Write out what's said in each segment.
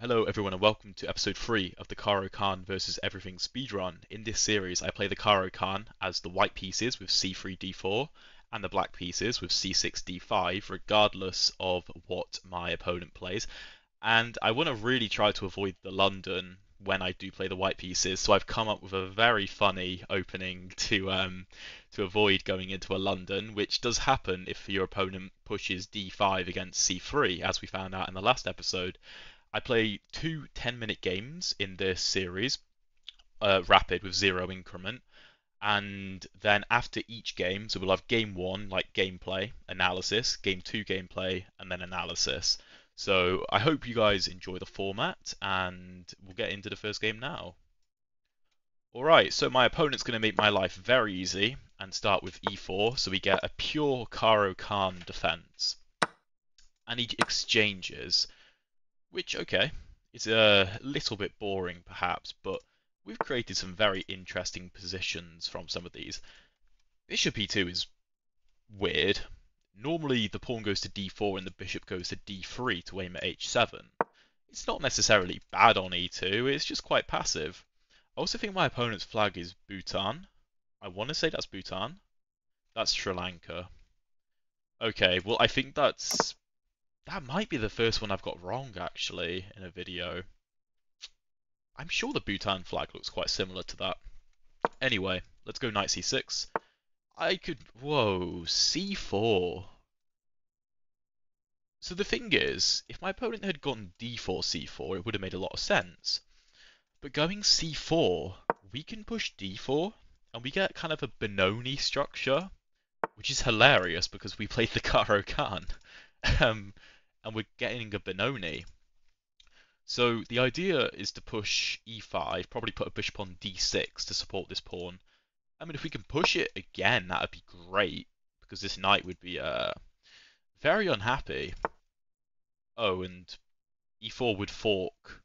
Hello everyone and welcome to episode 3 of the Caro-Kann vs Everything speedrun. In this series I play the Caro-Kann as the white pieces with c3 d4 and the black pieces with c6 d5 regardless of what my opponent plays. And I want to really try to avoid the London when I do play the white pieces, so I've come up with a very funny opening to um, to avoid going into a London, which does happen if your opponent pushes d5 against c3 as we found out in the last episode. I play two 10 minute games in this series, uh, rapid with zero increment. And then after each game, so we'll have game one, like gameplay, analysis, game two, gameplay, and then analysis. So I hope you guys enjoy the format, and we'll get into the first game now. Alright, so my opponent's going to make my life very easy and start with e4, so we get a pure Caro-Kann defense. And he exchanges which, okay, is a little bit boring perhaps, but we've created some very interesting positions from some of these. Bishop e2 is weird. Normally the pawn goes to d4 and the bishop goes to d3 to aim at h7. It's not necessarily bad on e2, it's just quite passive. I also think my opponent's flag is Bhutan. I want to say that's Bhutan. That's Sri Lanka. Okay, well I think that's that might be the first one I've got wrong, actually, in a video. I'm sure the Bhutan flag looks quite similar to that. Anyway, let's go knight c6. I could... Whoa, c4. So the thing is, if my opponent had gone d4, c4, it would have made a lot of sense. But going c4, we can push d4, and we get kind of a Benoni structure, which is hilarious because we played the Caro-Kann. um, and we're getting a Benoni. So the idea is to push e5, probably put a bishop on d6 to support this pawn. I mean, if we can push it again, that would be great, because this knight would be uh, very unhappy. Oh, and e4 would fork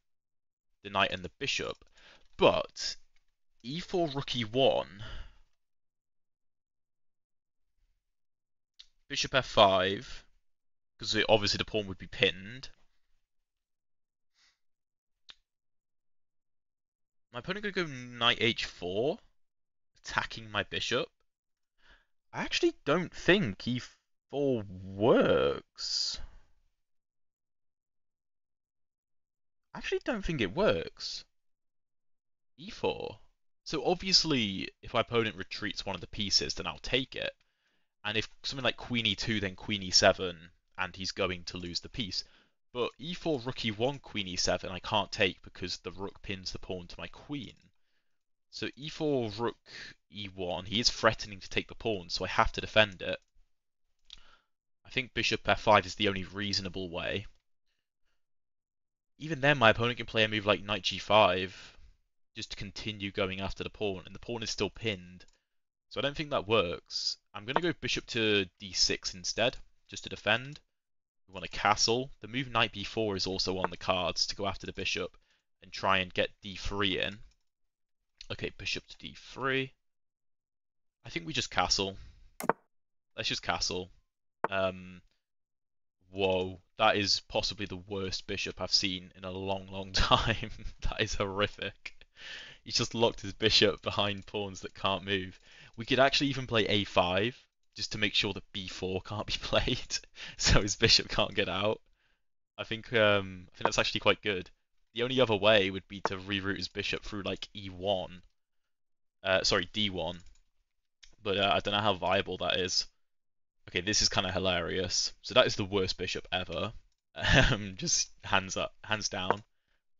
the knight and the bishop. But e4 rook e1, bishop f5, because obviously the pawn would be pinned. My opponent could go knight h4, attacking my bishop. I actually don't think e4 works. I actually don't think it works. e4. So obviously, if my opponent retreats one of the pieces, then I'll take it. And if something like queen e2, then queen e7, and he's going to lose the piece. But e4, rook e1, queen e7 I can't take because the rook pins the pawn to my queen. So e4, rook e1, he is threatening to take the pawn, so I have to defend it. I think bishop f5 is the only reasonable way. Even then, my opponent can play a move like knight g5, just to continue going after the pawn, and the pawn is still pinned. So I don't think that works. I'm going to go bishop to d6 instead just to defend. We want a castle. The move knight b4 is also on the cards to go after the bishop and try and get d3 in. Okay, bishop to d3. I think we just castle. Let's just castle. Um, whoa, that is possibly the worst bishop I've seen in a long, long time. that is horrific. He's just locked his bishop behind pawns that can't move. We could actually even play a5 just to make sure that b4 can't be played, so his bishop can't get out. I think um, I think that's actually quite good. The only other way would be to reroute his bishop through like e1, uh, sorry d1, but uh, I don't know how viable that is. Okay, this is kind of hilarious. So that is the worst bishop ever. Um, just hands up, hands down.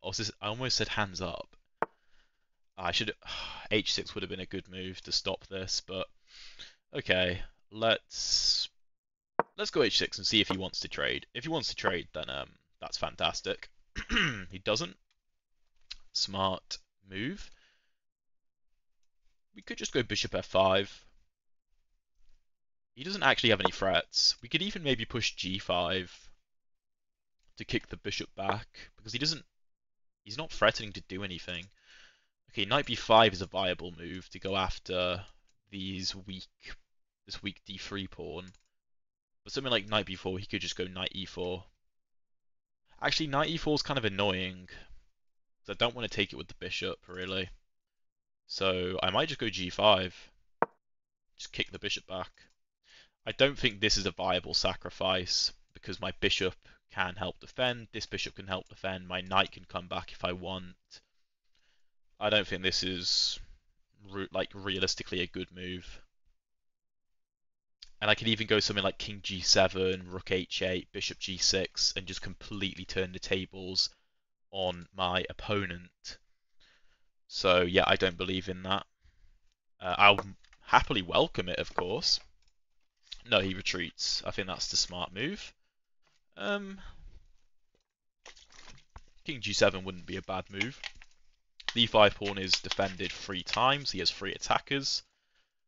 Also, I almost said hands up. I should h6 would have been a good move to stop this, but okay let's let's go h6 and see if he wants to trade. If he wants to trade, then um, that's fantastic. he doesn't. Smart move. We could just go bishop f5. He doesn't actually have any threats. We could even maybe push g5 to kick the bishop back because he doesn't. He's not threatening to do anything. Okay, knight b5 is a viable move to go after these weak this weak d3 pawn. But something like knight b4, he could just go knight e4. Actually, knight e4 is kind of annoying. I don't want to take it with the bishop, really. So I might just go g5. Just kick the bishop back. I don't think this is a viable sacrifice because my bishop can help defend, this bishop can help defend, my knight can come back if I want. I don't think this is like realistically a good move. And I could even go something like king g7, rook h8, bishop g6, and just completely turn the tables on my opponent. So yeah, I don't believe in that. Uh, I'll happily welcome it, of course. No, he retreats. I think that's the smart move. Um, King g7 wouldn't be a bad move. The e5 pawn is defended three times. He has three attackers.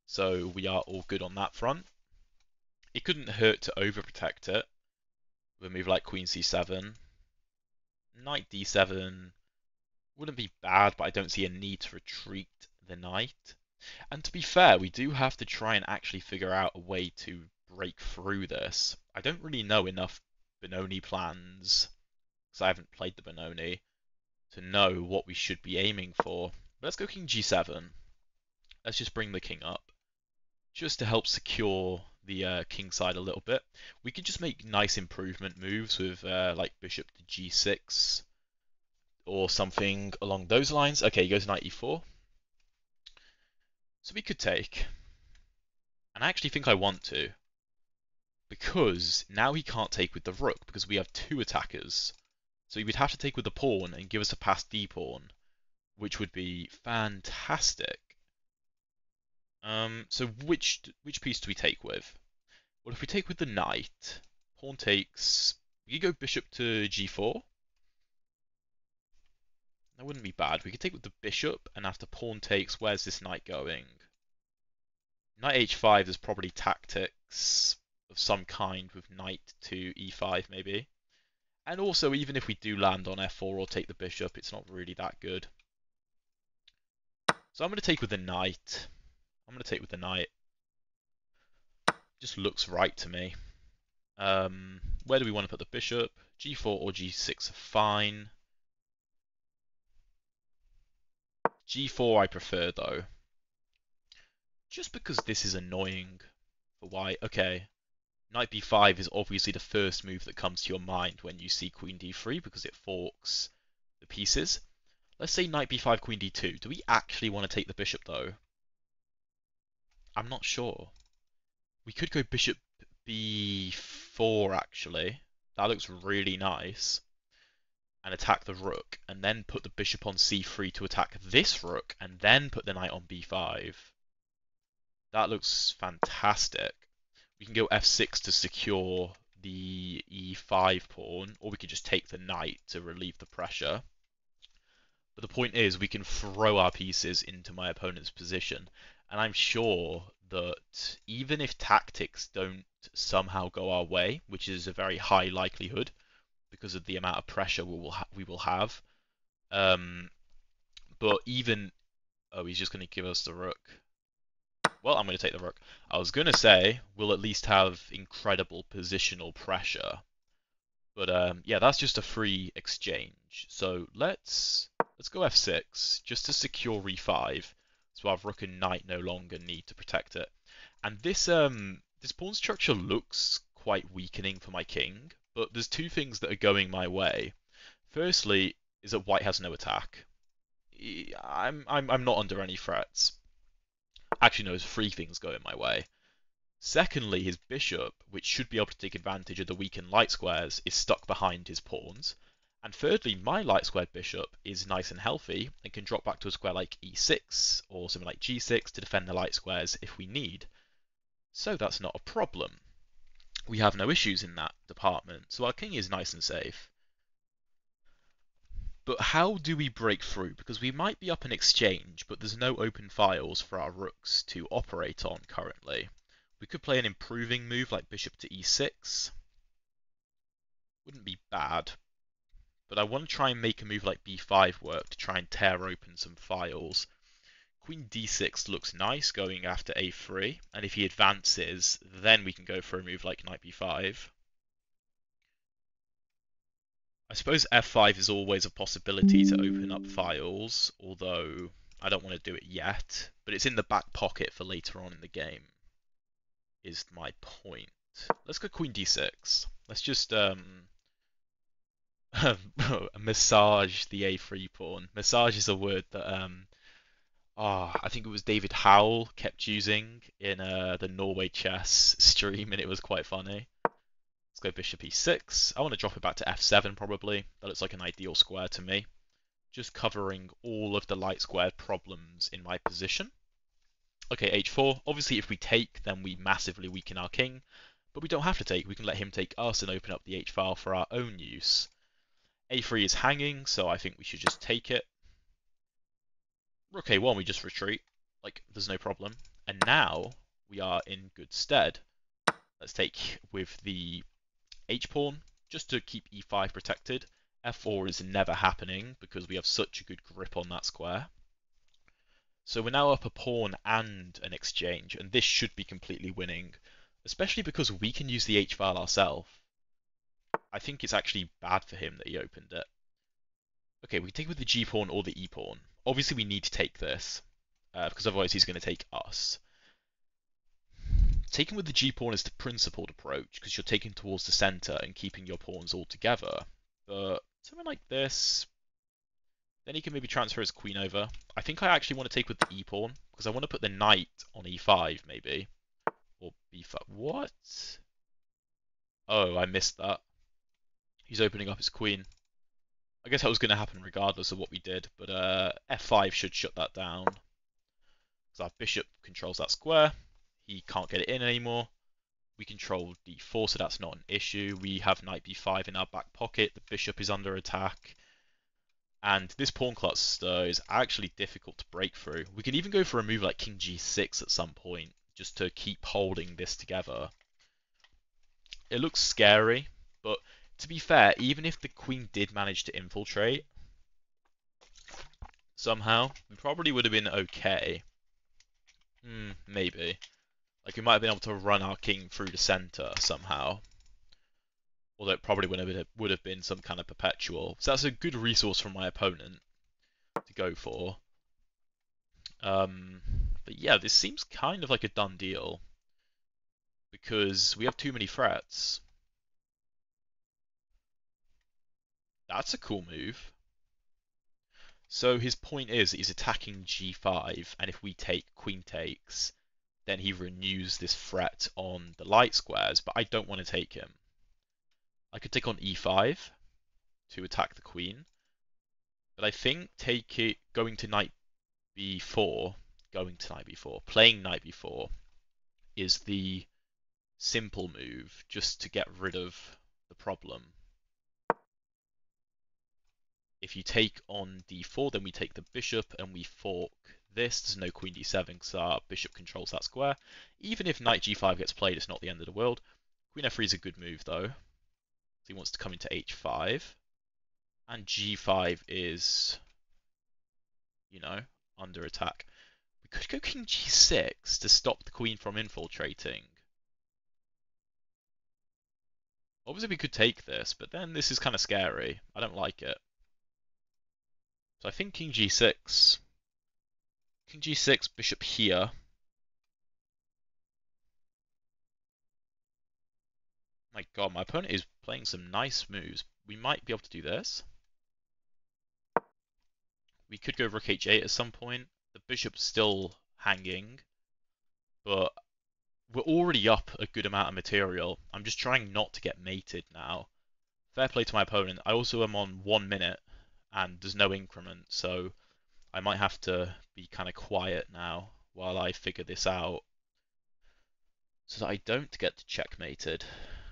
So we are all good on that front. It couldn't hurt to overprotect it with a move like queen c7. Knight d7 wouldn't be bad, but I don't see a need to retreat the knight. And to be fair, we do have to try and actually figure out a way to break through this. I don't really know enough Benoni plans, because I haven't played the Benoni, to know what we should be aiming for. But let's go king g7. Let's just bring the king up, just to help secure the uh, king side a little bit. We could just make nice improvement moves with uh, like bishop to g6 or something along those lines. Okay, he goes knight e4. So we could take, and I actually think I want to, because now he can't take with the rook because we have two attackers. So he would have to take with the pawn and give us a passed d pawn, which would be fantastic. Um, so which which piece do we take with? Well, if we take with the knight, pawn takes. We could go bishop to g4. That wouldn't be bad. We could take with the bishop, and after pawn takes, where's this knight going? Knight h5 is probably tactics of some kind with knight to e5 maybe. And also, even if we do land on f4 or take the bishop, it's not really that good. So I'm going to take with the knight. I'm going to take with the knight. Just looks right to me. Um, where do we want to put the bishop? g4 or g6 are fine. g4 I prefer though. Just because this is annoying for white. Okay, knight b5 is obviously the first move that comes to your mind when you see queen d3 because it forks the pieces. Let's say knight b5, queen d2. Do we actually want to take the bishop though? I'm not sure. We could go bishop b4 actually. That looks really nice. And attack the rook, and then put the bishop on c3 to attack this rook, and then put the knight on b5. That looks fantastic. We can go f6 to secure the e5 pawn, or we could just take the knight to relieve the pressure. But the point is, we can throw our pieces into my opponent's position, and I'm sure that even if tactics don't somehow go our way, which is a very high likelihood because of the amount of pressure we will we will have, um, but even oh, he's just going to give us the rook. Well, I'm going to take the rook. I was going to say we'll at least have incredible positional pressure, but um, yeah, that's just a free exchange. So let's let's go f6 just to secure e5 so our rook and knight no longer need to protect it. And this um this pawn structure looks quite weakening for my king, but there's two things that are going my way. Firstly, is that white has no attack. I'm I'm I'm not under any threats. Actually, no, there's three things going my way. Secondly, his bishop, which should be able to take advantage of the weakened light squares, is stuck behind his pawns. And thirdly, my light squared bishop is nice and healthy and can drop back to a square like e6 or something like g6 to defend the light squares if we need. So that's not a problem. We have no issues in that department, so our king is nice and safe. But how do we break through? Because we might be up an exchange, but there's no open files for our rooks to operate on currently. We could play an improving move like bishop to e6. Wouldn't be bad, but I want to try and make a move like b5 work to try and tear open some files. Queen d6 looks nice going after a3, and if he advances, then we can go for a move like knight b5. I suppose F5 is always a possibility to open up files, although I don't want to do it yet, but it's in the back pocket for later on in the game, is my point. Let's go queen d6. Let's just um, massage the a3 pawn. Massage is a word that um, oh, I think it was David Howell kept using in uh, the Norway chess stream, and it was quite funny. Let's go bishop e6. I want to drop it back to f7 probably. That looks like an ideal square to me. Just covering all of the light square problems in my position. Okay, h4. Obviously, if we take, then we massively weaken our king. But we don't have to take. We can let him take us and open up the h-file for our own use. a3 is hanging, so I think we should just take it. Rook a1, we just retreat. Like, there's no problem. And now we are in good stead. Let's take with the h-pawn, just to keep e5 protected. f4 is never happening because we have such a good grip on that square. So we're now up a pawn and an exchange, and this should be completely winning, especially because we can use the h-file ourselves. I think it's actually bad for him that he opened it. Okay, we take with the g-pawn or the e-pawn. Obviously we need to take this, uh, because otherwise he's going to take us. Taking with the g-pawn is the principled approach because you're taking towards the center and keeping your pawns all together. But something like this, then he can maybe transfer his queen over. I think I actually want to take with the e-pawn because I want to put the knight on e5 maybe. Or b5. What? Oh, I missed that. He's opening up his queen. I guess that was going to happen regardless of what we did, but uh, f5 should shut that down. Because our bishop controls that square. He can't get it in anymore. We control d4, so that's not an issue. We have knight b5 in our back pocket. The bishop is under attack. And this pawn cluster is actually difficult to break through. We can even go for a move like king g6 at some point, just to keep holding this together. It looks scary, but to be fair, even if the queen did manage to infiltrate, somehow, we probably would have been okay. Hmm, maybe. Like we might have been able to run our king through the center somehow. Although it probably would have, would have been some kind of perpetual. So that's a good resource from my opponent to go for. Um, but yeah, this seems kind of like a done deal. Because we have too many threats. That's a cool move. So his point is he's attacking g5, and if we take queen takes, then he renews this threat on the light squares, but I don't want to take him. I could take on e5 to attack the queen, but I think take it going to knight b4, going to knight b4, playing knight b4 is the simple move just to get rid of the problem. If you take on d4, then we take the bishop and we fork this. There's no queen d7 because our bishop controls that square. Even if knight g5 gets played, it's not the end of the world. Queen f3 is a good move though. He wants to come into h5. And g5 is, you know, under attack. We could go king g6 to stop the queen from infiltrating. Obviously we could take this, but then this is kind of scary. I don't like it. So I think king g6 King g6, bishop here. My god, my opponent is playing some nice moves. We might be able to do this. We could go rook h8 at some point. The bishop's still hanging. But we're already up a good amount of material. I'm just trying not to get mated now. Fair play to my opponent. I also am on one minute and there's no increment, so I might have to be kind of quiet now while I figure this out so that I don't get checkmated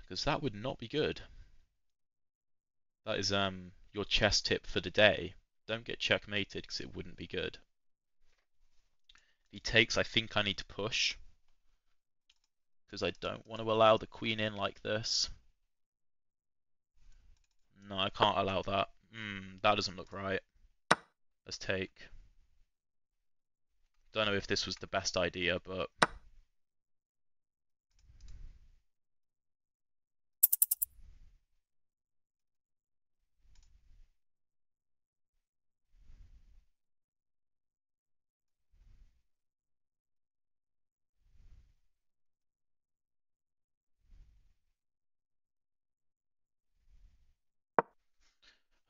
because that would not be good. That is um your chess tip for the day. Don't get checkmated because it wouldn't be good. He takes, I think I need to push because I don't want to allow the queen in like this. No, I can't allow that. Hmm, that doesn't look right. Let's take. Don't know if this was the best idea, but...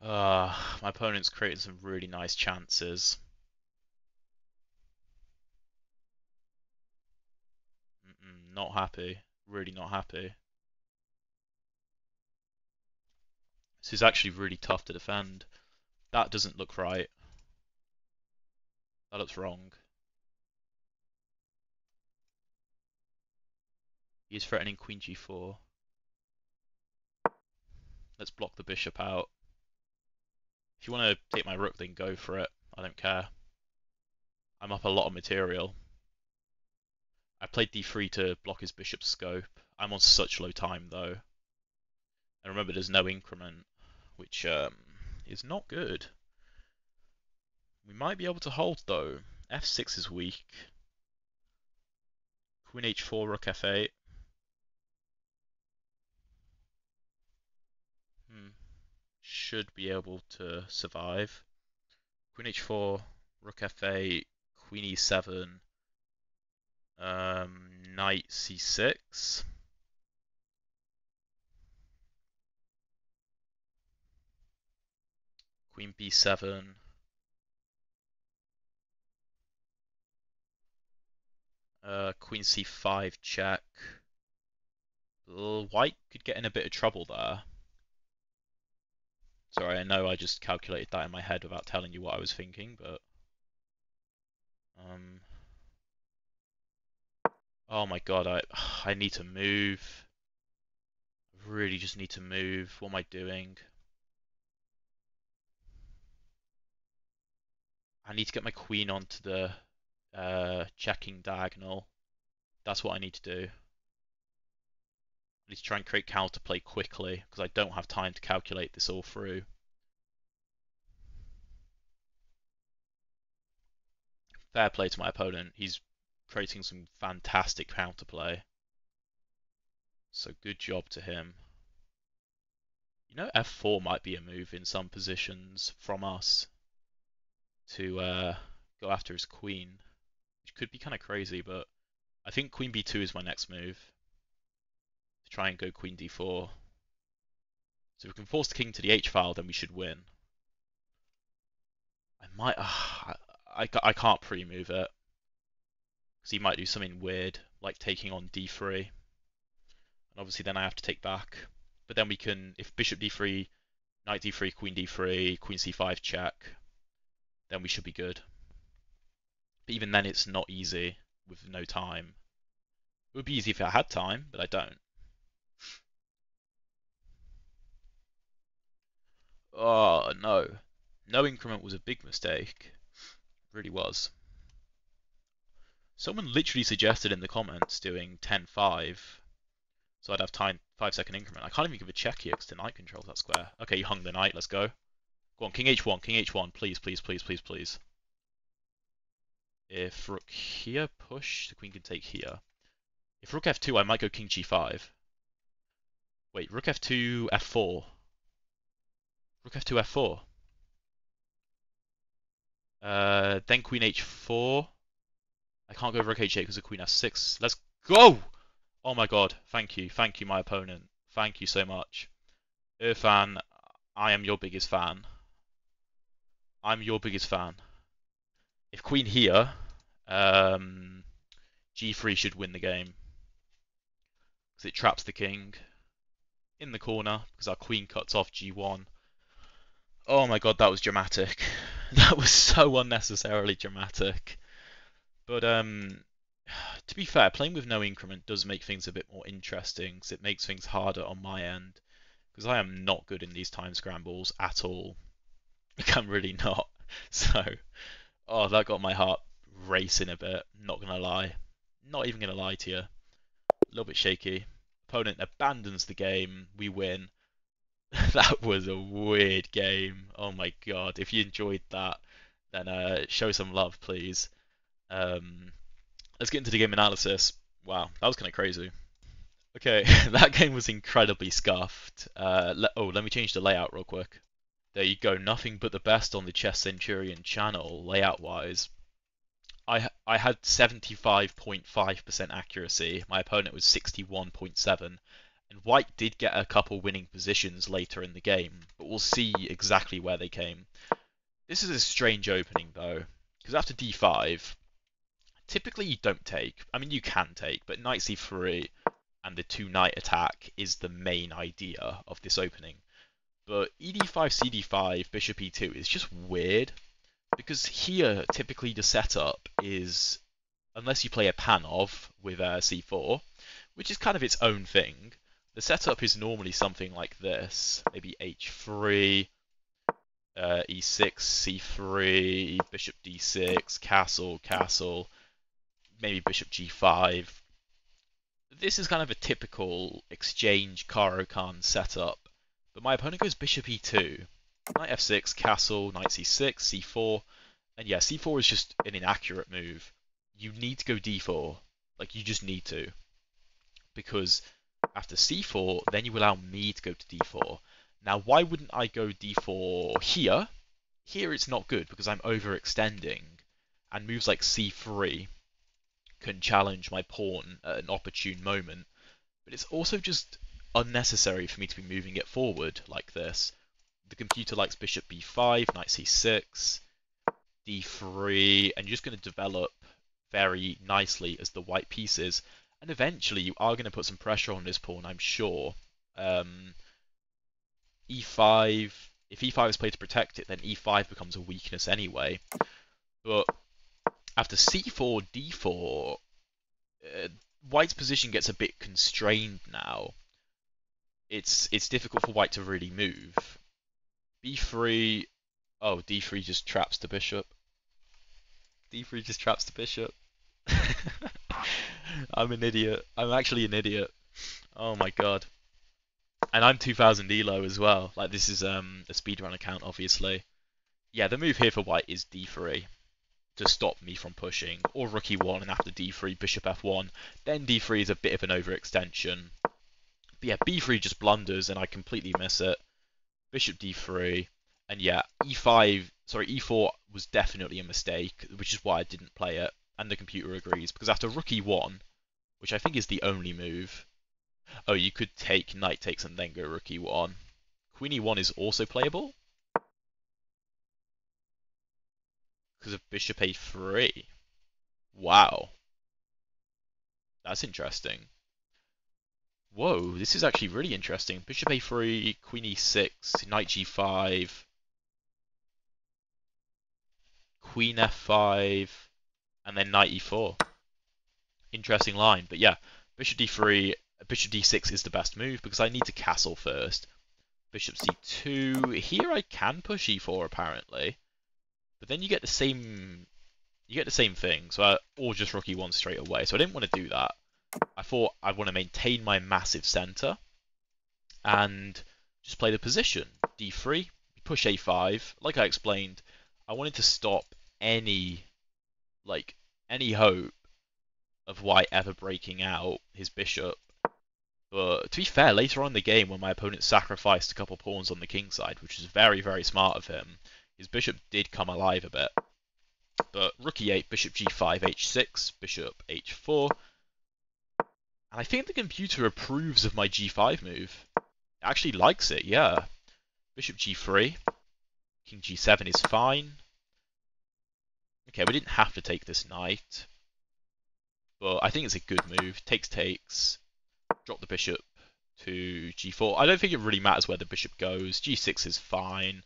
Uh, my opponent's creating some really nice chances. Mm-mm, not happy. Really not happy. This is actually really tough to defend. That doesn't look right. That looks wrong. He is threatening queen g4. Let's block the bishop out. If you want to take my rook, then go for it. I don't care. I'm up a lot of material. I played d3 to block his bishop's scope. I'm on such low time, though. And remember, there's no increment, which um, is not good. We might be able to hold, though. f6 is weak. Queen h4, rook f8. Should be able to survive. Queen h4, rook f8, queen e7, um, knight c6. Queen b7. Uh, queen c5 check. White could get in a bit of trouble there. Sorry, I know I just calculated that in my head without telling you what I was thinking, but... Um... Oh my god, I I need to move. I really just need to move. What am I doing? I need to get my queen onto the uh, checking diagonal. That's what I need to do. I need to try and create counterplay quickly because I don't have time to calculate this all through. Fair play to my opponent. He's creating some fantastic counterplay. So good job to him. You know, f4 might be a move in some positions from us to uh, go after his queen, which could be kind of crazy, but I think queen b2 is my next move. To try and go queen d4. So if we can force the king to the h file, then we should win. I might... Uh, I, I, I can't pre-move it. Because he might do something weird, like taking on d3. And obviously then I have to take back. But then we can, if bishop d3, knight d3, queen d3, queen c5 check, then we should be good. But even then, it's not easy with no time. It would be easy if I had time, but I don't. Oh, no. No increment was a big mistake. It really was. Someone literally suggested in the comments doing 10-5, so I'd have time 5 second increment. I can't even give a check here because the knight controls that square. Okay, you hung the knight, let's go. Go on, king h1, king h1, please, please, please, please, please. If rook here, push, the queen can take here. If rook f2, I might go king g5. Wait, rook f2, f4. Rook f2, f4. Uh, then queen h4. I can't go rook h8 because of queen f6. Let's go! Oh my god, thank you, thank you, my opponent. Thank you so much. Irfan, I am your biggest fan. I'm your biggest fan. If queen here, um, g3 should win the game. Because it traps the king in the corner, because our queen cuts off g1. Oh my god, that was dramatic. that was so unnecessarily dramatic. But, um, to be fair, playing with no increment does make things a bit more interesting, because it makes things harder on my end. Because I am not good in these time scrambles at all. Like I'm really not. So, oh, that got my heart racing a bit. Not gonna lie. Not even gonna lie to you. A little bit shaky. Opponent abandons the game. We win. that was a weird game. Oh my god. If you enjoyed that, then uh, show some love, please. Um, let's get into the game analysis. Wow, that was kind of crazy. Okay, that game was incredibly scuffed. Uh, le oh, let me change the layout real quick. There you go, nothing but the best on the Chess Centurion channel, layout-wise. I I had 75.5% accuracy. My opponent was 61.7, And white did get a couple winning positions later in the game, but we'll see exactly where they came. This is a strange opening though, because after d5, typically you don't take. I mean, you can take, but knight c3 and the two knight attack is the main idea of this opening. But ed5, cd5, bishop e2 is just weird because here typically the setup is unless you play a Panov with uh, c4, which is kind of its own thing. The setup is normally something like this, maybe h3, uh, e6, c3, bishop d6, castle, castle, maybe bishop g5. This is kind of a typical exchange Caro-Kann setup, but my opponent goes bishop e2, knight f6, castle, knight c6, c4, and yeah, c4 is just an inaccurate move. You need to go d4, like you just need to, because after c4, then you allow me to go to d4. Now, why wouldn't I go d4 here? Here it's not good because I'm overextending, and moves like c3 can challenge my pawn at an opportune moment. But it's also just unnecessary for me to be moving it forward like this. The computer likes bishop b5, knight c6, d3, and you're just going to develop very nicely as the white pieces. And eventually you are going to put some pressure on this pawn, I'm sure. Um, e5, if e5 is played to protect it, then e5 becomes a weakness anyway. But after c4, d4, uh, white's position gets a bit constrained now. It's it's difficult for white to really move. b3, oh, d3 just traps the bishop. d3 just traps the bishop. I'm an idiot. I'm actually an idiot. Oh my god. And I'm 2000 elo as well. Like this is um a speedrun account, obviously. Yeah, the move here for white is d3 to stop me from pushing, or rook e1 and after d3, bishop f1. Then d3 is a bit of an overextension. But yeah, b3 just blunders and I completely miss it. Bishop d3, and yeah, e5, sorry, e4 was definitely a mistake, which is why I didn't play it, and the computer agrees, because after rook e1, which I think is the only move, oh, you could take knight takes and then go rook e1. Queen e1 is also playable, because of bishop a3. Wow. That's interesting. Whoa, this is actually really interesting. Bishop a3, queen e6, knight g5, queen f5, and then knight e4. Interesting line, but yeah, bishop d3, bishop d6 is the best move because I need to castle first. Bishop c2, here I can push e4 apparently. But then you get the same you get the same thing, so I, or just rook e1 straight away. So I didn't want to do that. I thought I want to maintain my massive center and just play the position. d3, push a5. Like I explained, I wanted to stop any like any hope of white ever breaking out his bishop. But to be fair, later on in the game, when my opponent sacrificed a couple pawns on the king side, which was very, very smart of him, his bishop did come alive a bit. But rook e8, bishop g5, h6, bishop h4. And I think the computer approves of my g5 move. It actually likes it, yeah. Bishop g3. King g7 is fine. Okay, we didn't have to take this knight. But I think it's a good move. Takes, takes. Drop the bishop to g4. I don't think it really matters where the bishop goes. g6 is fine.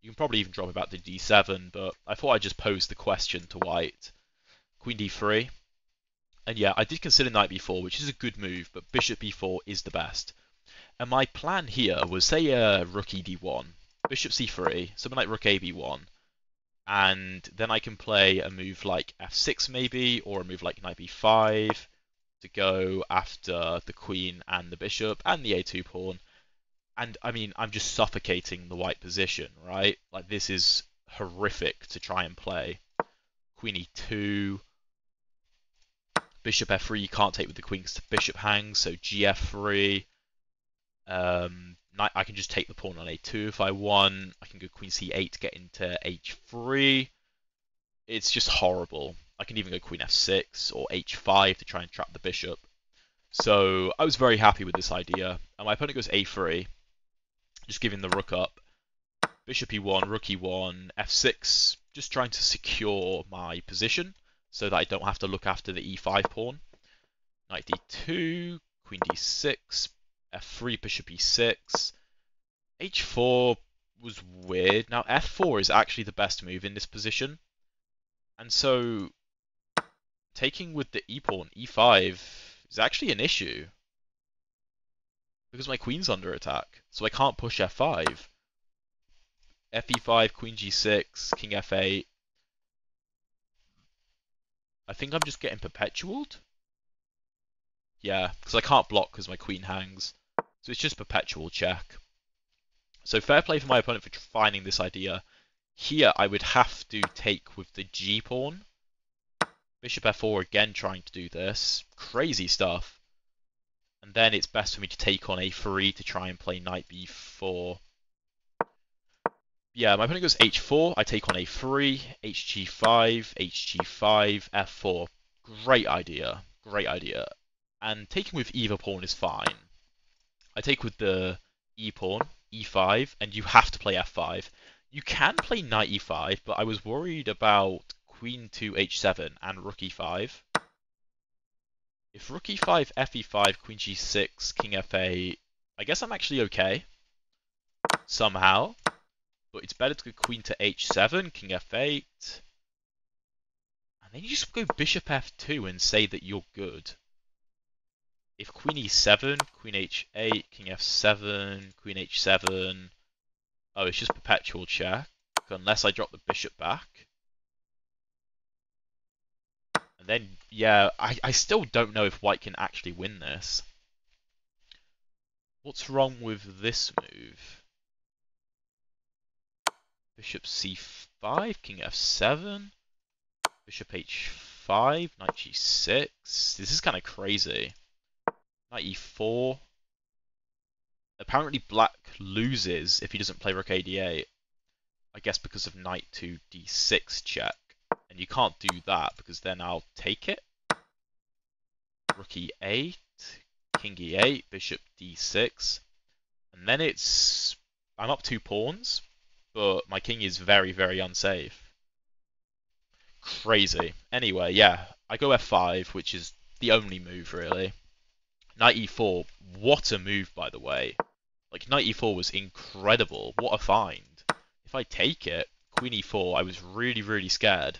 You can probably even drop it about to d7, but I thought I'd just pose the question to white. Queen d3. And yeah, I did consider knight b4, which is a good move, but bishop b4 is the best. And my plan here was, say, uh, rook e d1, bishop c3, something like rook a b1, and then I can play a move like f6 maybe, or a move like knight b5 to go after the queen and the bishop and the a2 pawn, and I mean, I'm just suffocating the white position, right? Like this is horrific to try and play. Queen e2, bishop f3. You can't take with the queen because the bishop hangs, so gf3. Um, knight, I can just take the pawn on a2 if I want. I can go queen c8 to get into h3. It's just horrible. I can even go queen f6 or h5 to try and trap the bishop. So I was very happy with this idea. And my opponent goes a3, just giving the rook up. Bishop e1, rook e1, f6, just trying to secure my position so that I don't have to look after the e5 pawn. Knight d2, queen d6, f3, bishop e6, h4 was weird. Now f4 is actually the best move in this position. And so taking with the e pawn, e5, is actually an issue. Because my queen's under attack, so I can't push f5. fe5, queen g6, king f8. I think I'm just getting perpetualed. Yeah, because I can't block because my queen hangs. So it's just perpetual check. So fair play for my opponent for finding this idea. Here I would have to take with the g pawn. Bishop f4 again trying to do this. Crazy stuff. And then it's best for me to take on a3 to try and play knight b4. Yeah, my opponent goes h4, I take on a3, hg5, hg5, f4. Great idea, great idea. And taking with either pawn is fine. I take with the e pawn, e5, and you have to play f5. You can play knight e5, but I was worried about queen to h7 and rook e5. If rook e5, fe5, queen g6, king f8, I guess I'm actually okay. Somehow. But it's better to go queen to h7, king f8. And then you just go bishop f2 and say that you're good. If queen e7, queen h8, king f7, queen h7... Oh, it's just perpetual check. Unless I drop the bishop back. And then, yeah, I, I still don't know if white can actually win this. What's wrong with this move? Bishop c5, king f7, bishop h5, knight g6. This is kind of crazy. Knight e4. Apparently black loses if he doesn't play rook a8. I guess because of knight to d6 check. And you can't do that because then I'll take it. Rook e8, king e8, bishop d6. And then it's... I'm up two pawns, but my king is very, very unsafe. Crazy. Anyway, yeah, I go f5, which is the only move, really. Knight e4, what a move, by the way. Like, knight e4 was incredible. What a find. If I take it, queen e4, I was really, really scared.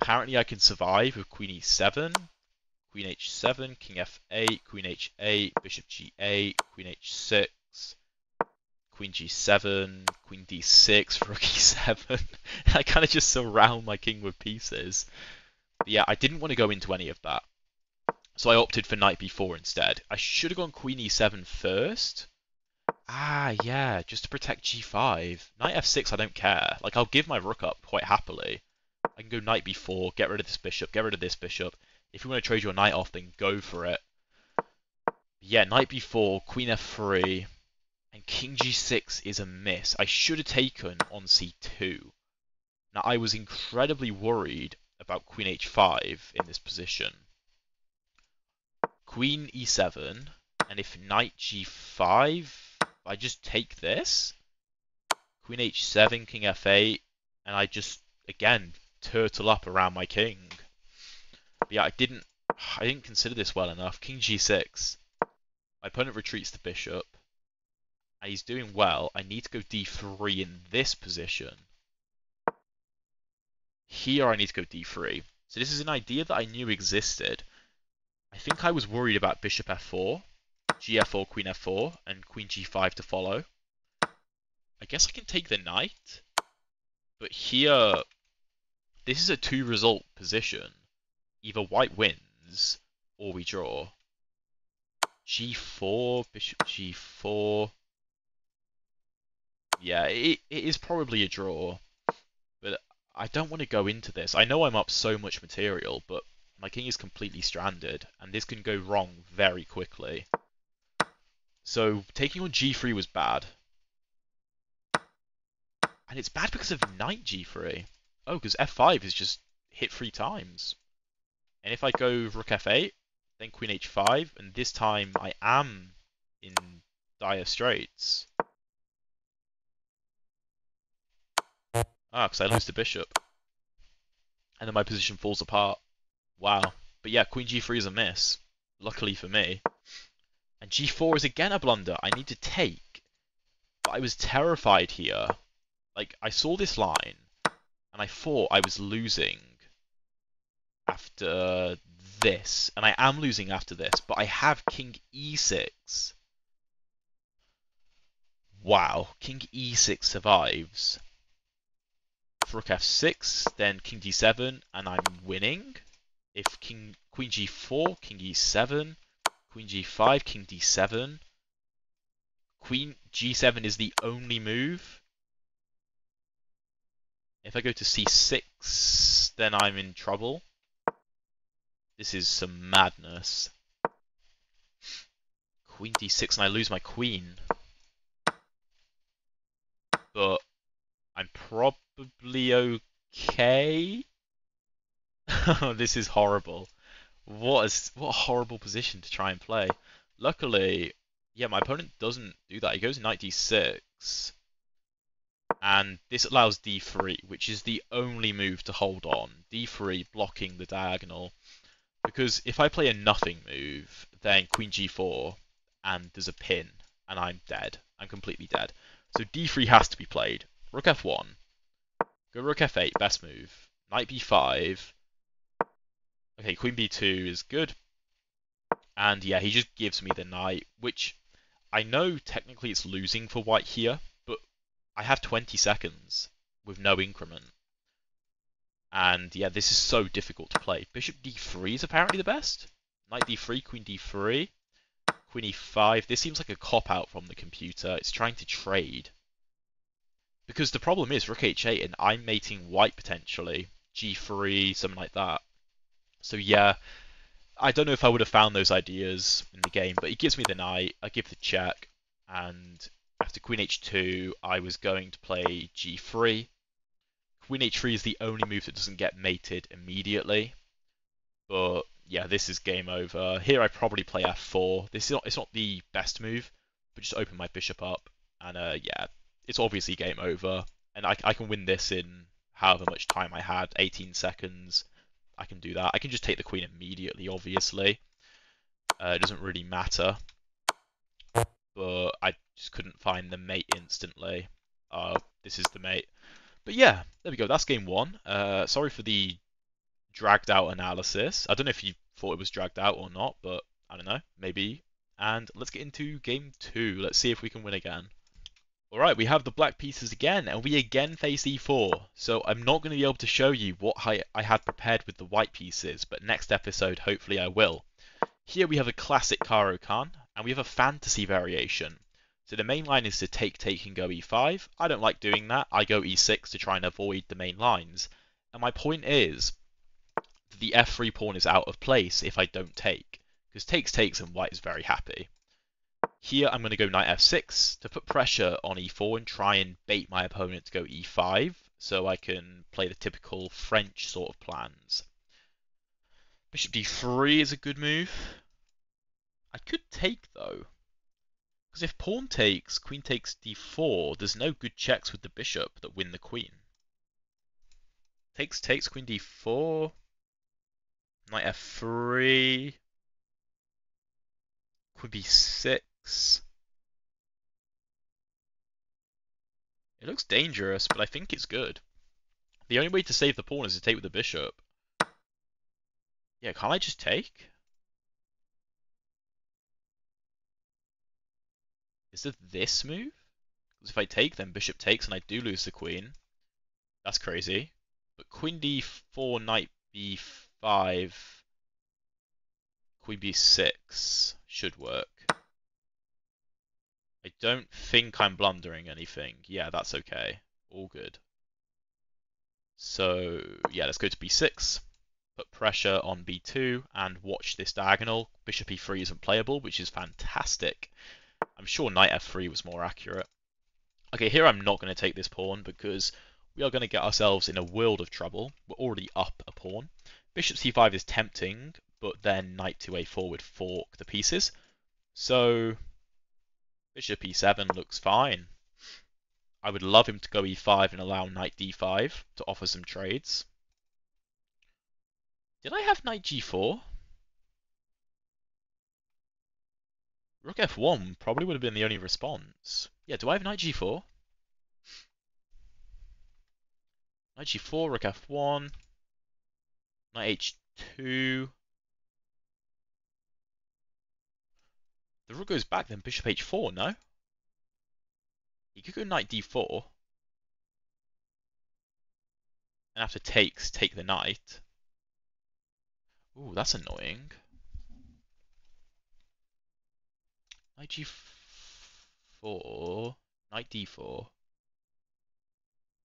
Apparently I can survive with queen e7, queen h7, king f8, queen h8, bishop g8, queen h6, queen g7, queen d6, rook e7. I kind of just surround my king with pieces. But yeah, I didn't want to go into any of that. So I opted for knight b4 instead. I should have gone queen e7 first. Ah, yeah, just to protect g5. Knight f6, I don't care. Like, I'll give my rook up quite happily. I can go knight b4, get rid of this bishop, get rid of this bishop. If you want to trade your knight off, then go for it. Yeah, knight b4, queen f3, and king g6 is a miss. I should have taken on c2. Now, I was incredibly worried about queen h5 in this position. Queen e7, and if knight g5, I just take this. Queen h7, king f8, and I just, again, turtle up around my king. But yeah, I didn't I didn't consider this well enough. King g6. My opponent retreats the bishop. And he's doing well. I need to go d3 in this position. Here I need to go d3. So this is an idea that I knew existed. I think I was worried about bishop f4, gf4, queen f4, and queen g5 to follow. I guess I can take the knight. But here, this is a two result position. Either white wins or we draw. G4, bishop G4. Yeah, it, it is probably a draw. But I don't want to go into this. I know I'm up so much material, but my king is completely stranded, and this can go wrong very quickly. So taking on G3 was bad. And it's bad because of knight G3. Oh, because f5 is just hit three times. And if I go rook f8, then queen h5, and this time I am in dire straits. Ah, because I lose the bishop. And then my position falls apart. Wow. But yeah, queen g3 is a miss. Luckily for me. And g4 is again a blunder. I need to take. But I was terrified here. Like, I saw this line, and I thought I was losing after this. And I am losing after this, but I have king e6. Wow, king e6 survives rook f6, then king d7, and I'm winning. If king queen g4, king e7, queen g5, king d7, queen g7 is the only move. If I go to c6, then I'm in trouble. This is some madness. Queen d6 and I lose my queen. But I'm probably okay. this is horrible. What is what a horrible position to try and play. Luckily, yeah, my opponent doesn't do that. He goes knight d6. And this allows d3, which is the only move to hold on. d3 blocking the diagonal. Because if I play a nothing move, then queen g4, and there's a pin, and I'm dead. I'm completely dead. So d3 has to be played. Rook f1. Go rook f8, best move. Knight b5. Okay, queen b2 is good. And yeah, he just gives me the knight, which I know technically it's losing for white here, but I have 20 seconds with no increment. And yeah, this is so difficult to play. Bishop d3 is apparently the best. Knight d3, queen d3, queen e5. This seems like a cop-out from the computer. It's trying to trade. Because the problem is rook h8 and I'm mating white potentially, g3, something like that. So yeah, I don't know if I would have found those ideas in the game, but he gives me the knight, I give the check, and after queen h2, I was going to play g3. Queen h3 is the only move that doesn't get mated immediately. But yeah, this is game over. Here I probably play f4. This is not it's not the best move, but just open my bishop up. And uh, yeah, it's obviously game over, and I, I can win this in however much time I had, 18 seconds. I can do that. I can just take the queen immediately, obviously. Uh, it doesn't really matter. But I just couldn't find the mate instantly. Uh, this is the mate. But yeah, there we go. That's game one. Uh, sorry for the dragged out analysis. I don't know if you thought it was dragged out or not, but I don't know. Maybe. And let's get into game two. Let's see if we can win again. Alright, we have the black pieces again, and we again face e4. So I'm not going to be able to show you what I, I had prepared with the white pieces, but next episode hopefully I will. Here we have a classic Caro-Kann, and we have a fantasy variation. So the main line is to take, take, and go e5. I don't like doing that. I go e6 to try and avoid the main lines. And my point is the f3 pawn is out of place if I don't take. Because takes, takes, and white is very happy. Here I'm going to go knight f6 to put pressure on e4 and try and bait my opponent to go e5 so I can play the typical French sort of plans. Bishop d3 is a good move. I could take though. Because if pawn takes, queen takes d4, there's no good checks with the bishop that win the queen. Takes, takes, queen d4. Knight f3. Queen b6. It looks dangerous, but I think it's good. The only way to save the pawn is to take with the bishop. Yeah, can't I just take? Is it this move? Because if I take, then bishop takes, and I do lose the queen. That's crazy. But queen d4, knight b5, queen b6 should work. I don't think I'm blundering anything. Yeah, that's okay. All good. So, yeah, let's go to b6. Put pressure on b2 and watch this diagonal. Bishop e3 isn't playable, which is fantastic. I'm sure knight f3 was more accurate. Okay, here I'm not going to take this pawn because we are going to get ourselves in a world of trouble. We're already up a pawn. Bishop c5 is tempting, but then knight to a4 would fork the pieces. So bishop e7 looks fine. I would love him to go e5 and allow knight d5 to offer some trades. Did I have knight g4? Rook f1 probably would have been the only response. Yeah, do I have knight g4? Knight g4, rook f1, knight h2. The rook goes back, then bishop h4, no? He could go knight d4. And after takes, take the knight. Ooh, that's annoying. Knight g4, knight d4.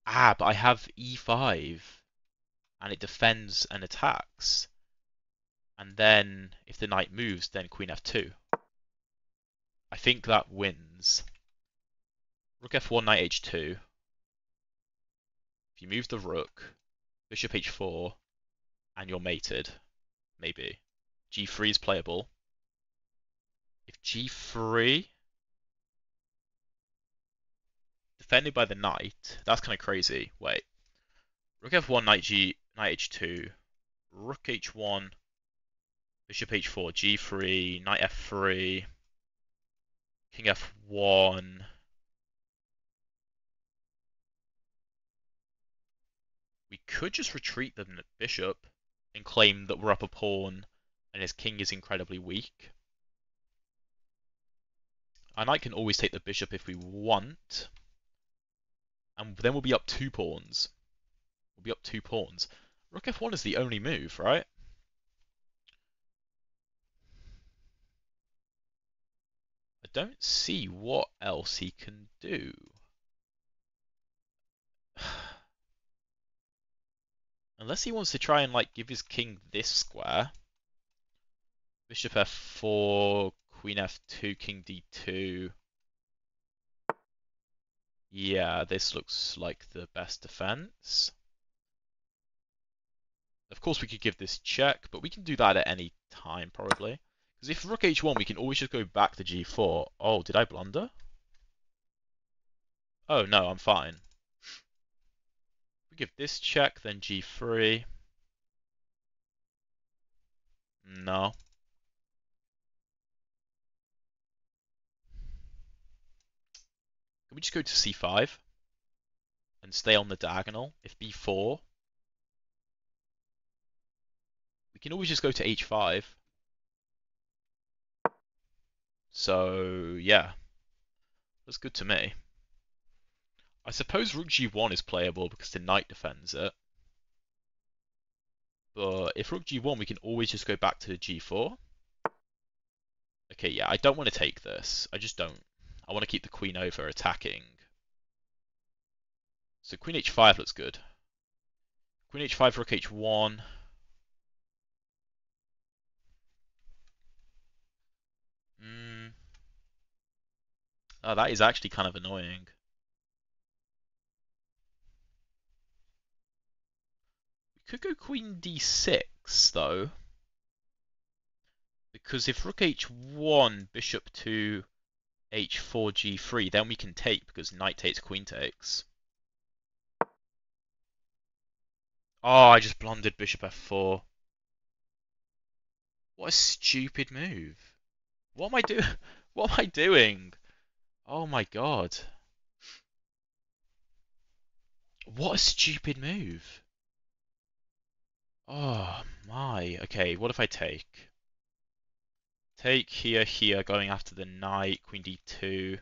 Ah, but I have e5 and it defends and attacks. And then if the knight moves, then queen f2. I think that wins. Rook f1, knight h2. If you move the rook, bishop h4, and you're mated, maybe. g3 is playable. If g3 defended by the knight. That's kind of crazy. Wait. Rook f1, knight g, knight h2, rook h1, bishop h4, g3, knight f3, king f1. We could just retreat the bishop and claim that we're up a pawn and his king is incredibly weak. Our knight can always take the bishop if we want. And then we'll be up two pawns. We'll be up two pawns. Rook f1 is the only move, right? Don't see what else he can do. Unless he wants to try and like give his king this square. Bishop f4, queen f2, king d2. Yeah, this looks like the best defense. Of course we could give this check, but we can do that at any time, probably. Because if rook h1, we can always just go back to g4. Oh, did I blunder? Oh, no, I'm fine. We give this check, then g3. No. Can we just go to c5 and stay on the diagonal? If b4, we can always just go to h5. So, yeah. That's good to me. I suppose rook g1 is playable because the knight defends it. But if rook g1, we can always just go back to the g4. Okay, yeah, I don't want to take this. I just don't. I want to keep the queen over attacking. So queen h5 looks good. Queen h5, rook h1. Mm. Oh, that is actually kind of annoying. We could go queen d6, though. Because if rook h1, bishop to h4, g3, then we can take because knight takes, queen takes. Oh, I just blundered bishop f4. What a stupid move. What am I doing? What am I doing? Oh my god. What a stupid move. Oh my. Okay, what if I take? Take here, here, going after the knight, queen d2.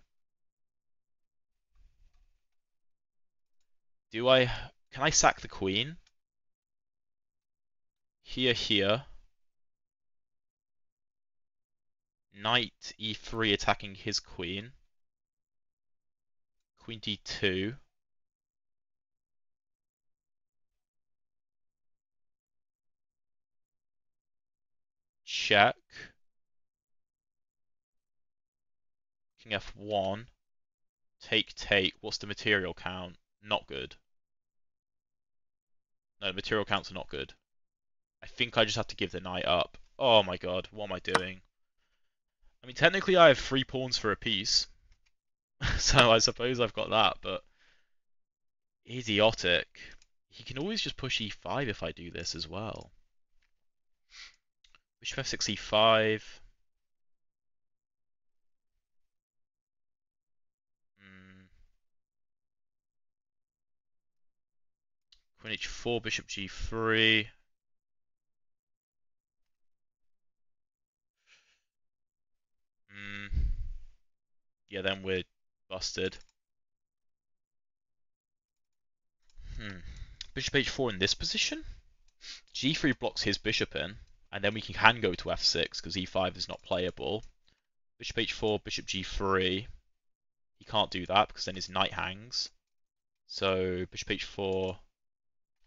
Do I... Can I sack the queen? Here, here. Knight e3 attacking his queen. Queen d2. Check. King f1. Take, take. What's the material count? Not good. No, material counts are not good. I think I just have to give the knight up. Oh my god, what am I doing? I mean, technically I have three pawns for a piece. so I suppose I've got that, but... Idiotic. He can always just push e5 if I do this as well. Bishop f6, e5. Mm. Queen h4, bishop g3. Mm. Yeah, then we're busted. Hmm. Bishop h4 in this position? g3 blocks his bishop in, and then we can go to f6 because e5 is not playable. Bishop h4, bishop g3. He can't do that because then his knight hangs. So bishop h4.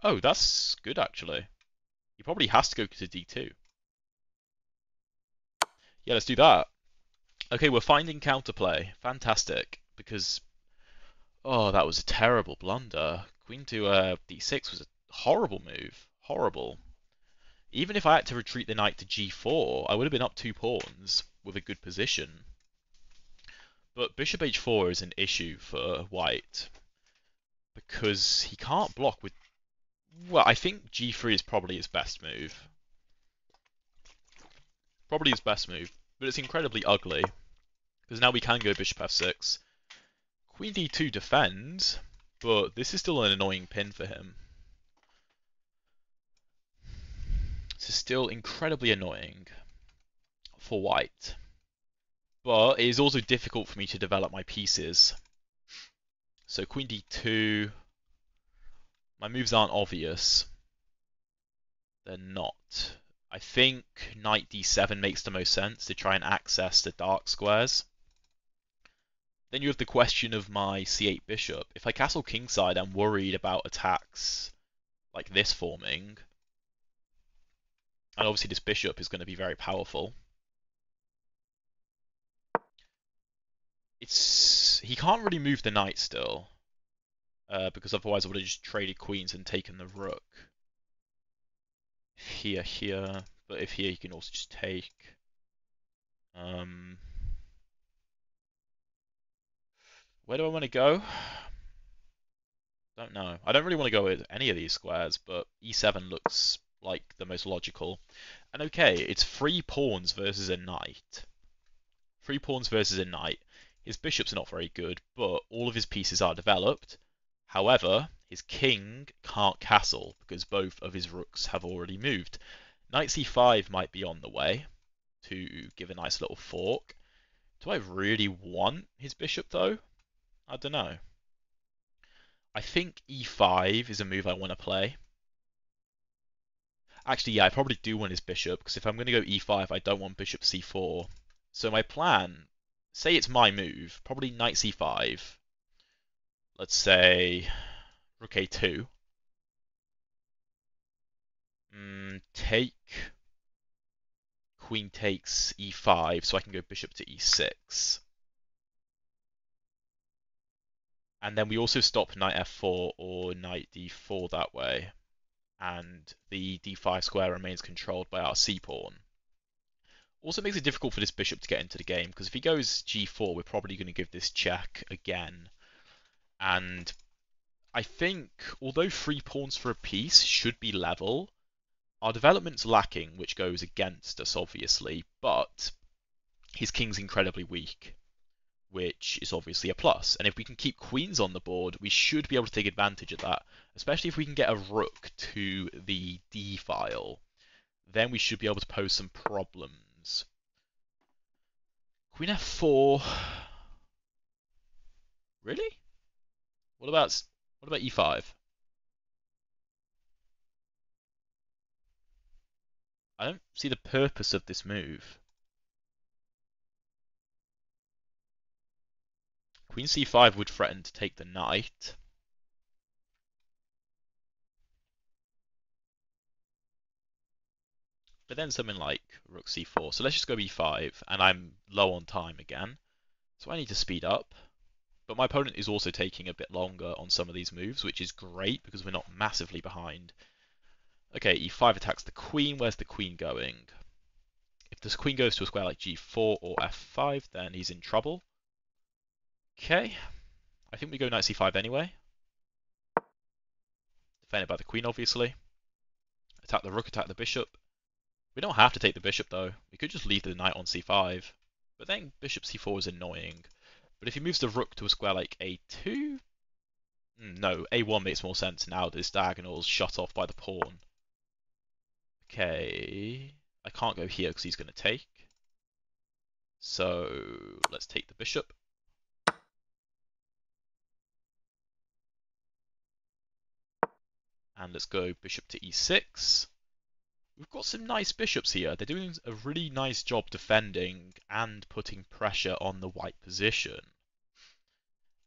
Oh, that's good actually. He probably has to go to d2. Yeah, let's do that. Okay, we're finding counterplay. Fantastic. Because, oh, that was a terrible blunder. Queen to uh, d6 was a horrible move. Horrible. Even if I had to retreat the knight to g4, I would have been up two pawns with a good position. But bishop h4 is an issue for white. Because he can't block with... Well, I think g3 is probably his best move. Probably his best move. But it's incredibly ugly. Because now we can go bishop f6. Queen d2 defends, but this is still an annoying pin for him. This is still incredibly annoying for white. But it is also difficult for me to develop my pieces. So queen d2, my moves aren't obvious. They're not. I think knight d7 makes the most sense to try and access the dark squares. Then you have the question of my c8 bishop. If I castle kingside, I'm worried about attacks like this forming. And obviously this bishop is going to be very powerful. It's He can't really move the knight still. Uh, because otherwise I would have just traded queens and taken the rook here, here, but if here you can also just take. Um, where do I want to go? Don't know. I don't really want to go with any of these squares, but e7 looks like the most logical. And okay, it's three pawns versus a knight. Three pawns versus a knight. His bishop's are not very good, but all of his pieces are developed. However, his king can't castle because both of his rooks have already moved. Knight c5 might be on the way to give a nice little fork. Do I really want his bishop though? I don't know. I think e5 is a move I want to play. Actually, yeah, I probably do want his bishop because if I'm going to go e5, I don't want bishop c4. So my plan, say it's my move, probably knight c5. Let's say rook a2. Mm, take queen takes e5, so I can go bishop to e6. And then we also stop knight f4 or knight d4 that way. And the d5 square remains controlled by our c-pawn. Also makes it difficult for this bishop to get into the game, because if he goes g4, we're probably going to give this check again. And I think, although three pawns for a piece should be level, our development's lacking, which goes against us, obviously, but his king's incredibly weak, which is obviously a plus. And if we can keep queens on the board, we should be able to take advantage of that, especially if we can get a rook to the d file. Then we should be able to pose some problems. Queen f4. Really? What about what about e5? I don't see the purpose of this move. Queen c5 would threaten to take the knight. But then something like rook c4. So let's just go b5, and I'm low on time again. So I need to speed up. But my opponent is also taking a bit longer on some of these moves, which is great because we're not massively behind. Okay, e5 attacks the queen. Where's the queen going? If this queen goes to a square like g4 or f5, then he's in trouble. Okay, I think we go knight c5 anyway. Defended by the queen, obviously. Attack the rook, attack the bishop. We don't have to take the bishop, though. We could just leave the knight on c5. But then bishop c4 is annoying. But if he moves the rook to a square like a2... Hmm, no, a1 makes more sense now this diagonal is shut off by the pawn. Okay... I can't go here because he's going to take. So let's take the bishop. And let's go bishop to e6. We've got some nice bishops here. They're doing a really nice job defending and putting pressure on the white position.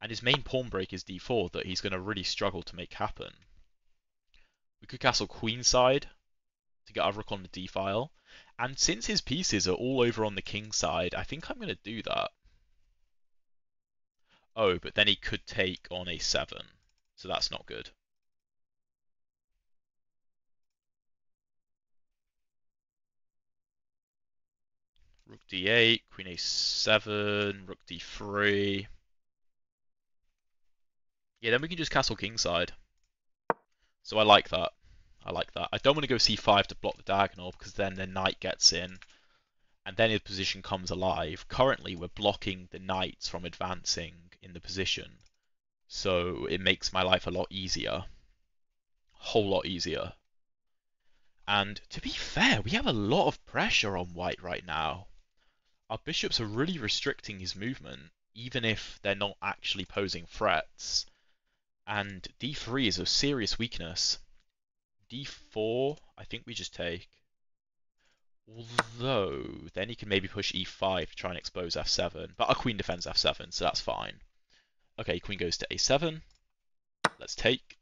And his main pawn break is d4 that he's going to really struggle to make happen. We could castle queenside to get our rook on the d-file. And since his pieces are all over on the king side, I think I'm going to do that. Oh, but then he could take on a7, so that's not good. Rook d8, queen a7, rook d3. Yeah, then we can just castle kingside. So I like that. I like that. I don't want to go c5 to block the diagonal because then the knight gets in and then his position comes alive. Currently, we're blocking the knights from advancing in the position. So it makes my life a lot easier. A whole lot easier. And to be fair, we have a lot of pressure on white right now. Our bishops are really restricting his movement, even if they're not actually posing threats. And d3 is a serious weakness d4, I think we just take. Although, then he can maybe push e5 to try and expose f7. But our queen defends f7, so that's fine. Okay, queen goes to a7. Let's take.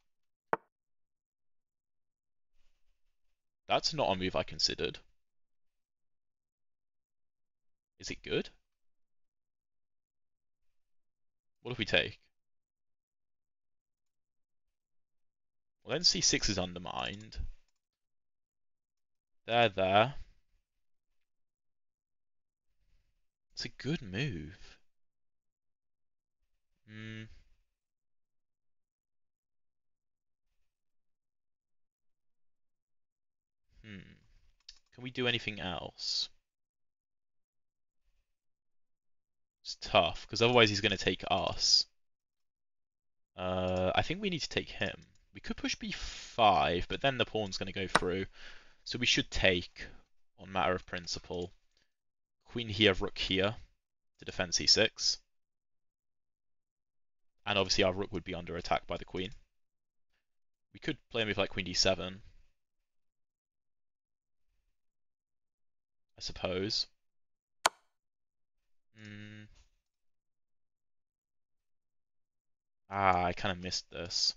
That's not a move I considered. Is it good? What if we take? Well, then c6 is undermined. There, there. It's a good move. Hmm. Hmm. Can we do anything else? Tough, because otherwise he's going to take us. Uh, I think we need to take him. We could push b5, but then the pawn's going to go through. So we should take, on matter of principle, queen here, rook here, to defend c6. And obviously our rook would be under attack by the queen. We could play move like queen d7. I suppose. Mm. Ah, I kind of missed this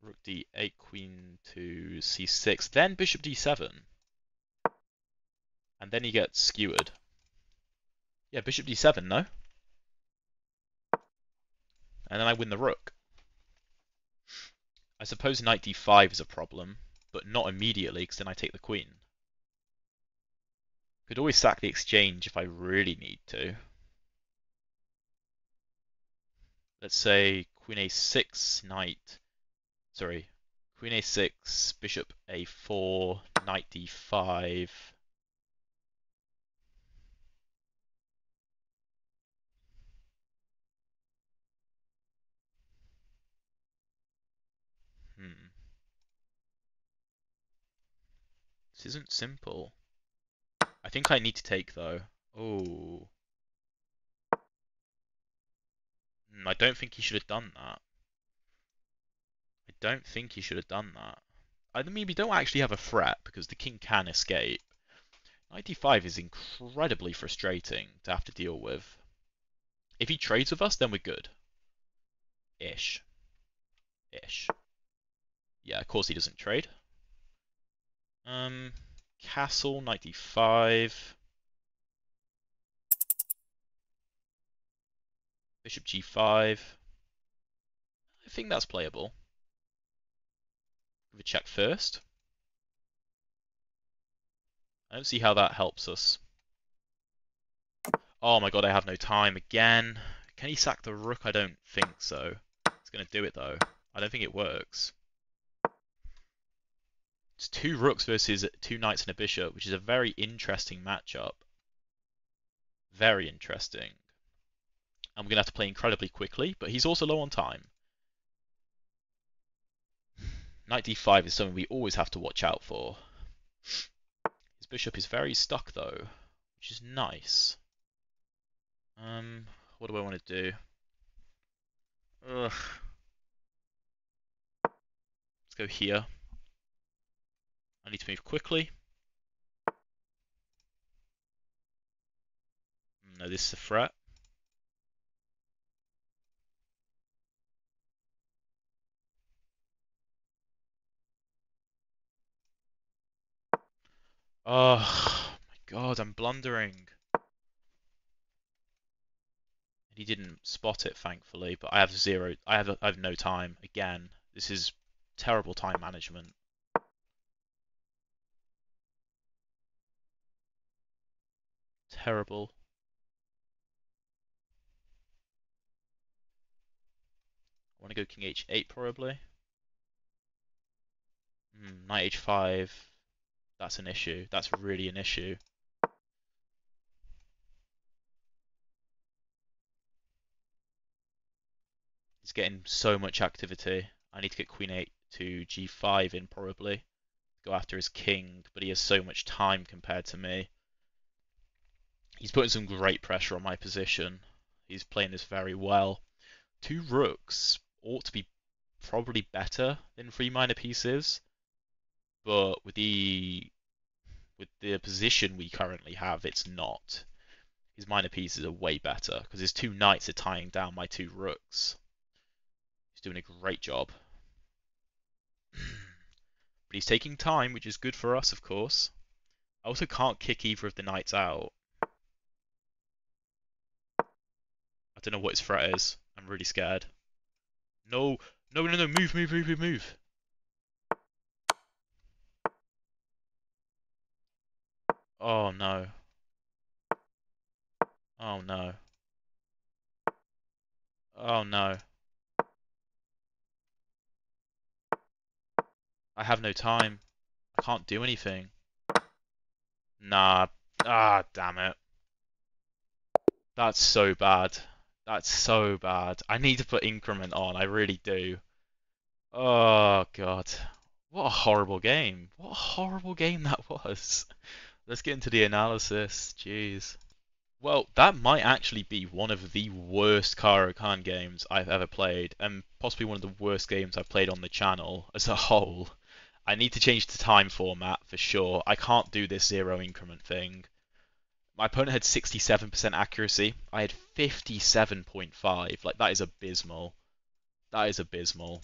rook d8, queen to c6, then bishop d7. And then he gets skewered. Yeah, bishop d7, no? And then I win the rook. I suppose knight d5 is a problem, but not immediately, because then I take the queen. Could always sack the exchange if I really need to. Let's say queen a6, knight sorry, queen a6, bishop a4, knight d5. Hmm. This isn't simple. I think I need to take though. Oh. Hmm, I don't think he should have done that I don't think he should have done that. I mean, we don't actually have a threat because the king can escape. 95 is incredibly frustrating to have to deal with. If he trades with us, then we're good. Ish. Ish. Yeah, of course he doesn't trade. Um, Castle, 95. Bishop g5. I think that's playable. Give a check first. I don't see how that helps us. Oh my god, I have no time again. Can he sack the rook? I don't think so. It's going to do it though. I don't think it works. It's two rooks versus two knights and a bishop, which is a very interesting matchup. Very interesting. And we're going to have to play incredibly quickly, but he's also low on time. Knight d5 is something we always have to watch out for. His bishop is very stuck though, which is nice. Um, what do I want to do? Ugh. Let's go here. I need to move quickly. No, this is a threat. Oh my god, I'm blundering. He didn't spot it, thankfully, but I have zero. I have I have no time. Again, this is terrible time management. Terrible. I want to go king h8 probably. Mm, knight h5. That's an issue. That's really an issue. He's getting so much activity. I need to get queen 8 to g5 in probably. Go after his king, but he has so much time compared to me. He's putting some great pressure on my position. He's playing this very well. Two rooks ought to be probably better than three minor pieces but with the with the position we currently have, it's not. His minor pieces are way better because his two knights are tying down my two rooks. He's doing a great job. but he's taking time, which is good for us, of course. I also can't kick either of the knights out. I don't know what his threat is. I'm really scared. No, no, no, no, move, move, move, move, move. Oh no. Oh no. Oh no. I have no time. I can't do anything. Nah. Ah, damn it. That's so bad. That's so bad. I need to put increment on. I really do. Oh, God. What a horrible game. What a horrible game that was. Let's get into the analysis. Jeez. Well, that might actually be one of the worst Caro-Kann games I've ever played, and possibly one of the worst games I've played on the channel as a whole. I need to change the time format for sure. I can't do this zero increment thing. My opponent had 67% accuracy. I had 57.5. Like, that is abysmal. That is abysmal.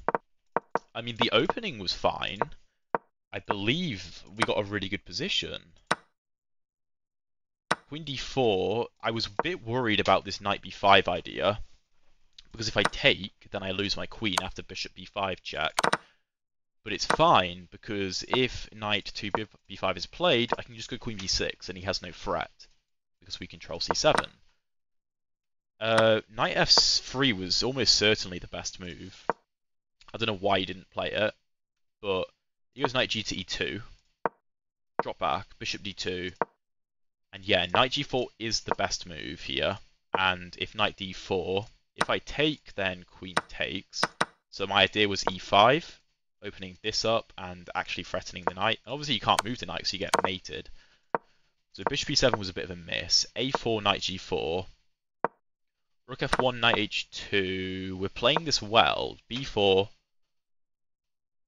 I mean, the opening was fine. I believe we got a really good position. Queen d4, I was a bit worried about this knight b5 idea. Because if I take, then I lose my queen after bishop b5 check. But it's fine, because if knight to b5 is played, I can just go queen b6, and he has no threat. Because we control c7. Uh, knight f3 was almost certainly the best move. I don't know why he didn't play it, but he goes knight g to e2, drop back, bishop d2, and yeah, knight g4 is the best move here. And if knight d4, if I take, then queen takes. So my idea was e5, opening this up and actually threatening the knight. obviously you can't move the knight so you get mated. So bishop e7 was a bit of a miss. a4, knight g4. Rook f1, knight h2. We're playing this well. b4.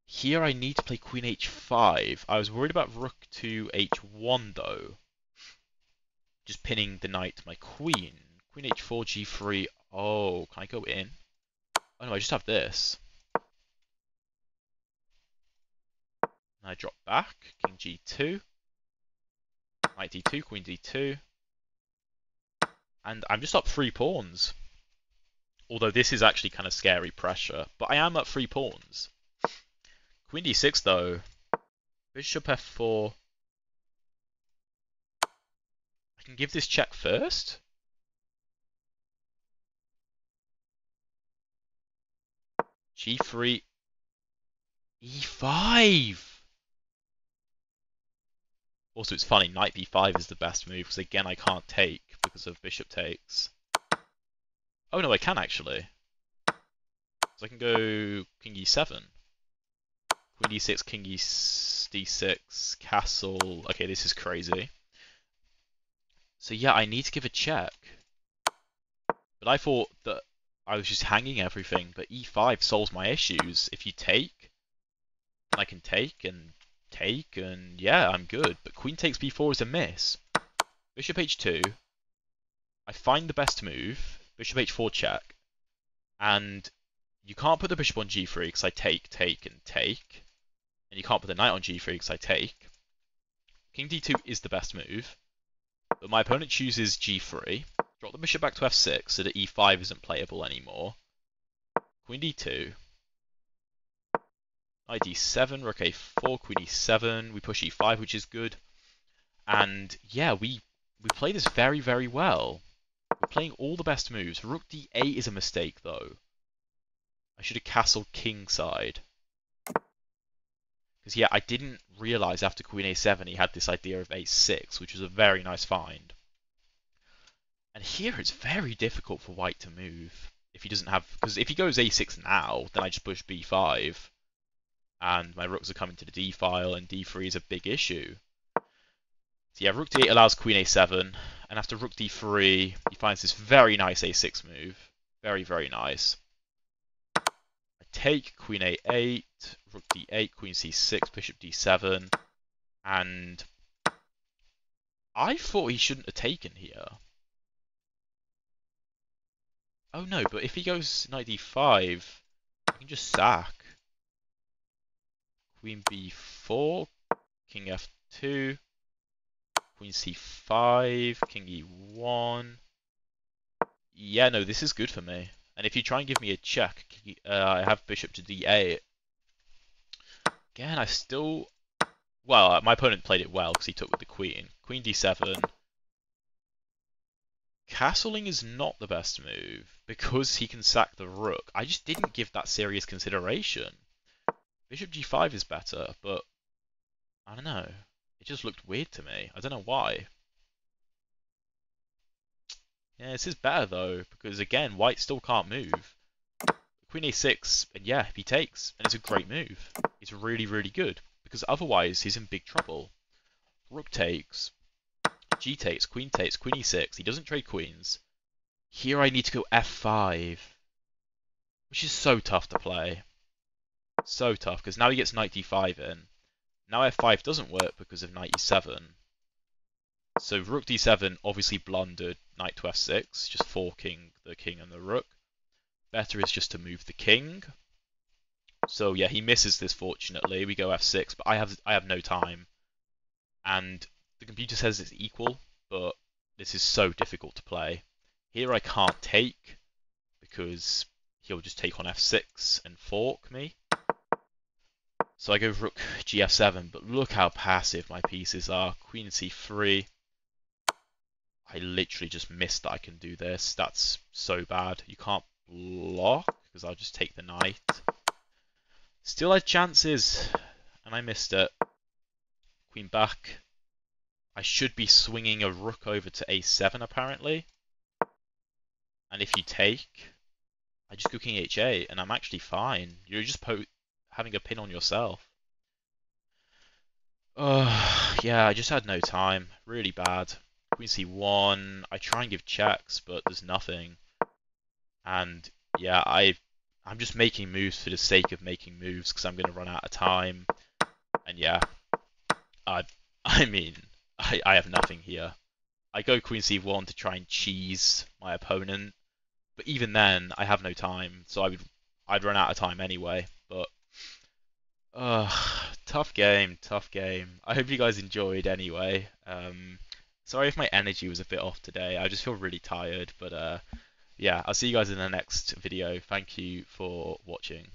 Here I need to play queen h5. I was worried about rook to h1 though just pinning the knight my queen. Queen h4, g3. Oh, can I go in? Oh no, I just have this. And I drop back. King g2. Knight d2, queen d2. And I'm just up three pawns. Although this is actually kind of scary pressure. But I am up three pawns. Queen d6 though. Bishop f4. Can give this check first. G3, E5. Also, it's funny, knight b5 is the best move, because again, I can't take because of bishop takes. Oh no, I can actually. So I can go king e7. Queen d6, king e d6, castle. Okay, this is crazy. So yeah, I need to give a check. But I thought that I was just hanging everything, but e5 solves my issues. If you take, I can take and take, and yeah, I'm good. But queen takes b4 is a miss. Bishop h2. I find the best move. Bishop h4 check. And you can't put the bishop on g3 because I take, take, and take. And you can't put the knight on g3 because I take. King d2 is the best move. But my opponent chooses g3. Drop the bishop back to f6 so that e5 isn't playable anymore. Queen d2. Knight d7, rook a4, queen e7. We push e5, which is good. And yeah, we we play this very, very well. We're playing all the best moves. Rook d8 is a mistake, though. I should have castled king side. Because, yeah, I didn't realise after queen a7 he had this idea of a6, which was a very nice find. And here it's very difficult for white to move. If he doesn't have... Because if he goes a6 now, then I just push b5. And my rooks are coming to the d file, and d3 is a big issue. So yeah, rook d8 allows queen a7, and after rook d3, he finds this very nice a6 move. Very, very nice. I take queen a8, rook d8, queen c6, bishop d7, and I thought he shouldn't have taken here. Oh no, but if he goes knight d5, I can just sack. Queen b4, king f2, Queen c5, king e1. Yeah, no, this is good for me. And if you try and give me a check, uh, I have bishop to d8. Again, I still... Well, my opponent played it well because he took with the queen. Queen d7. Castling is not the best move because he can sack the rook. I just didn't give that serious consideration. Bishop g5 is better, but I don't know. It just looked weird to me. I don't know why. Yeah, this is better though, because again, white still can't move. Queen a6, and yeah, if he takes, and it's a great move. It's really, really good, because otherwise he's in big trouble. Rook takes, g takes, queen takes, queen e6. He doesn't trade queens. Here I need to go f5, which is so tough to play. So tough, because now he gets knight d5 in. Now f5 doesn't work because of knight e7. So rook d7 obviously blundered knight to f6, just forking the king and the rook. Better is just to move the king. So yeah, he misses this fortunately. We go f6, but I have I have no time. And the computer says it's equal, but this is so difficult to play. Here I can't take because he'll just take on f6 and fork me. So I go rook gf7, but look how passive my pieces are. Queen c3. I literally just missed that I can do this. That's so bad. You can't block, because I'll just take the knight. Still had chances, and I missed it. Queen back. I should be swinging a rook over to a7, apparently. And if you take, I just go king h8, and I'm actually fine. You're just having a pin on yourself. Uh, yeah, I just had no time. Really bad. Queen c1. I try and give checks, but there's nothing. And yeah, I I'm just making moves for the sake of making moves because I'm going to run out of time. And yeah, I I mean, I, I have nothing here. I go queen c1 to try and cheese my opponent, but even then I have no time, so I would I'd run out of time anyway. But uh, tough game, tough game. I hope you guys enjoyed anyway. Um, sorry if my energy was a bit off today. I just feel really tired, but uh, yeah, I'll see you guys in the next video. Thank you for watching.